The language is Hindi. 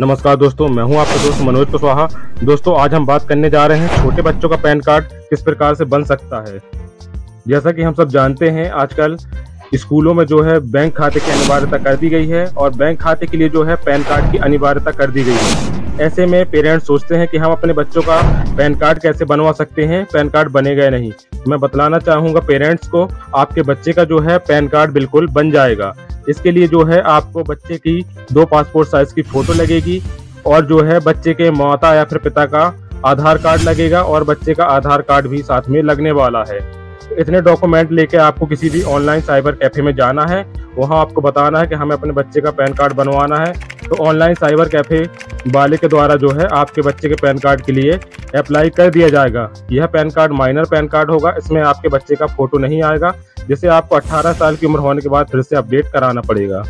नमस्कार दोस्तों, मैं हूँ आपका दोस्त मनोज कुशवाहा। दोस्तों, आज हम बात करने जा रहे हैं छोटे बच्चों का पैन कार्ड किस प्रकार से बन सकता है। जैसा कि हम सब जानते हैं, आजकल स्कूलों में जो है बैंक खाते की अनिवार्यता कर दी गई है और बैंक खाते के लिए जो है पैन कार्ड की अनिवार्यता कर दी गई है। ऐसे में पेरेंट्स सोचते हैं कि हम अपने बच्चों का पैन कार्ड कैसे बनवा सकते हैं, पैन कार्ड बनेगा नहीं। मैं बतलाना चाहूँगा पेरेंट्स को, आपके बच्चे का जो है पैन कार्ड बिल्कुल बन जाएगा। इसके लिए जो है आपको बच्चे की दो पासपोर्ट साइज़ की फ़ोटो लगेगी और जो है बच्चे के माता या फिर पिता का आधार कार्ड लगेगा और बच्चे का आधार कार्ड भी साथ में लगने वाला है। इतने डॉक्यूमेंट लेके आपको किसी भी ऑनलाइन साइबर कैफ़े में जाना है, वहाँ आपको बताना है कि हमें अपने बच्चे का पैन कार्ड बनवाना है। तो ऑनलाइन साइबर कैफ़े वाले के द्वारा जो है आपके बच्चे के पैन कार्ड के लिए अप्लाई कर दिया जाएगा। यह PAN card minor PAN card होगा, इसमें आपके बच्चे का फ़ोटो नहीं आएगा। जिसे आपको 18 साल की उम्र होने के बाद फिर से अपडेट कराना पड़ेगा।